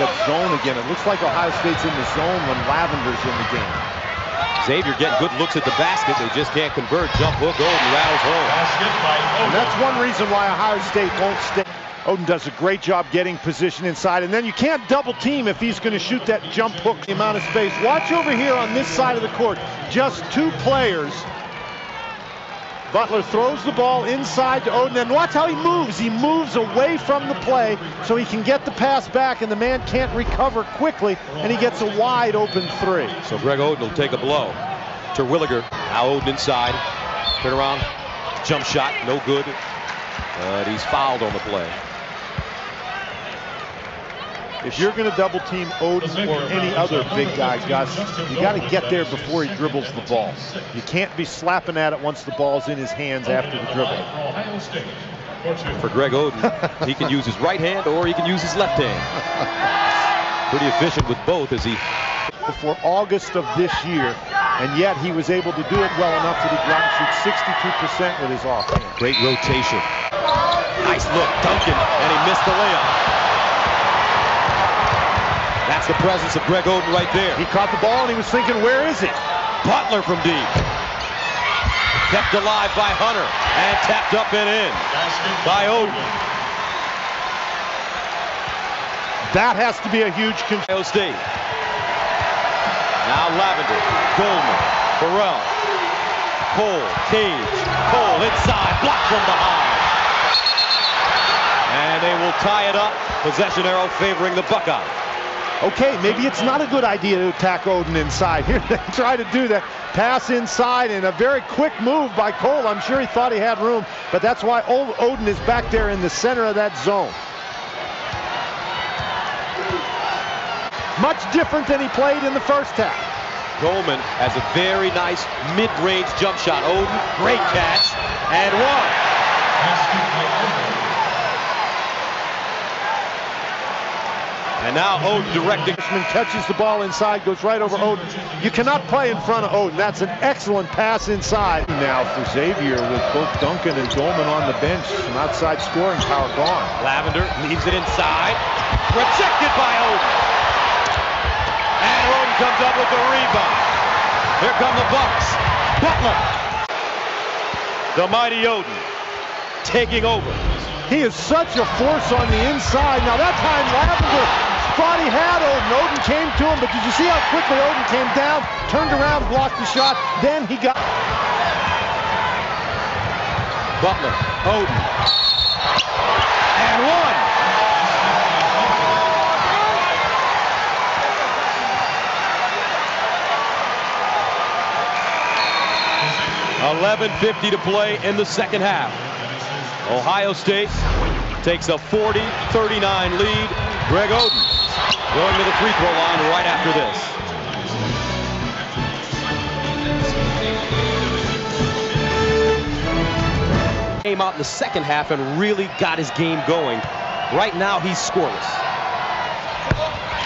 at zone again. It looks like Ohio State's in the zone when Lavender's in the game. Xavier getting good looks at the basket. They just can't convert. Jump hook, Oden rattles home. And that's one reason why Ohio State won't stay. Oden does a great job getting position inside, and then you can't double team if he's going to shoot that jump hook the amount of space. Watch over here on this side of the court. Just two players. Butler throws the ball inside to Oden, and watch how he moves. He moves away from the play so he can get the pass back, and the man can't recover quickly, and he gets a wide open three. So Greg Oden will take a blow. Terwilliger, now Oden inside. Turn around, jump shot, no good. But he's fouled on the play. If you're going to double team Oden or any other big guy, Gus, you got to get there before he dribbles the ball. You can't be slapping at it once the ball's in his hands after the dribble. For Greg Oden, he can use his right hand or he can use his left hand. Pretty efficient with both as he... Before August of this year, and yet he was able to do it well enough that he got shoot 62% with his offhand. Great rotation. Nice look, Duncan, and he missed the layup. That's the presence of Greg Oden right there. He caught the ball and he was thinking, where is it? Butler from deep. Kept alive by Hunter and tapped up and in by Oden. That has to be a huge Ohio State. Now Lavender, Doellman, Burrell, Cole, Cage, Cole inside, blocked from behind. And they will tie it up. Possession arrow favoring the Buckeyes okay, maybe it's not a good idea to attack Oden inside. Here they try to do that. Pass inside and a very quick move by Cole. I'm sure he thought he had room, but that's why Oden is back there in the center of that zone. Much different than he played in the first half. Doellman has a very nice mid-range jump shot. Oden, great catch, and one. And now Oden directing. catches the ball inside, goes right over Oden. You cannot play in front of Oden. That's an excellent pass inside. Now for Xavier with both Duncan and Doellman on the bench. Some outside scoring power gone. Lavender leaves it inside. Rejected by Oden. And Oden comes up with the rebound. Here come the Bucks. Butler. The mighty Oden taking over. He is such a force on the inside. Now that time Lavender thought he had Oden. Oden came to him, but did you see how quickly Oden came down, turned around, blocked the shot, then he got... Butler, Oden. and one. Eleven fifty to play in the second half. Ohio State takes a 40-39 lead. Greg Oden going to the free throw line right after this. Came out in the second half and really got his game going. Right now, he's scoreless.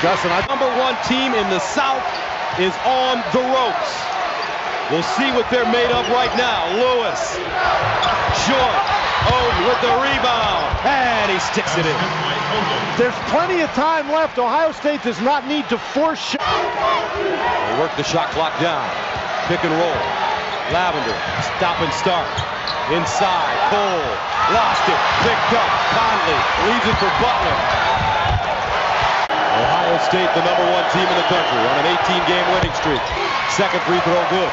Justin, our number one team in the South is on the ropes. We'll see what they're made of right now. Lewis, short, With the rebound, and he sticks it in. There's plenty of time left. Ohio State does not need to force. They work the shot clock down. Pick and roll. Lavender, stop and start. Inside, Cole, lost it, picked up. Conley leaves it for Butler. Ohio State, the number one team in the country, on an 18-game winning streak. Second free throw good.